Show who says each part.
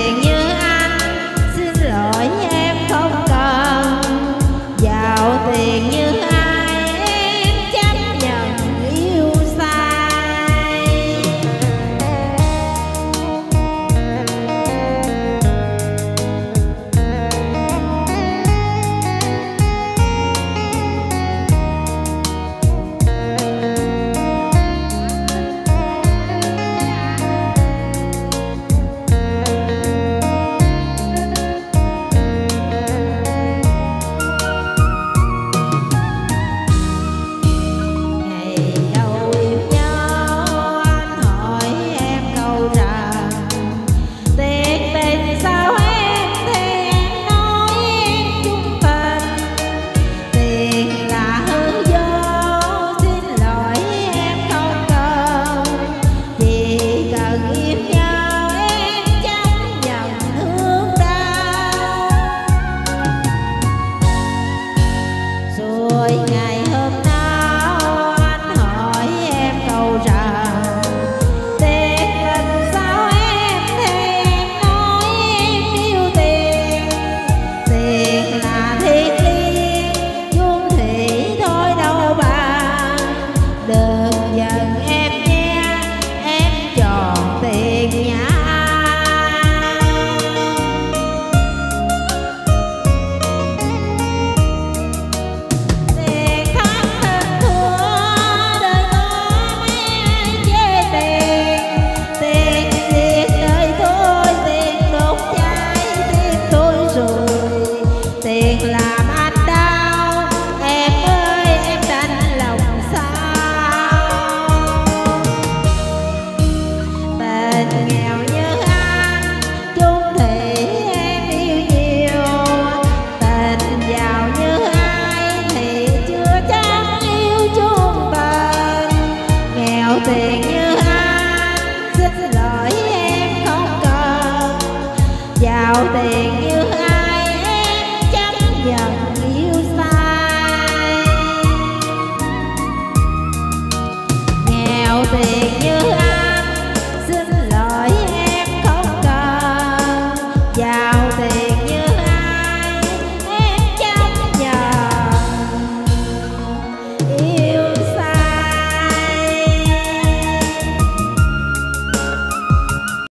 Speaker 1: Yeah. Tiền như anh xin lỗi em không cần giàu tiền như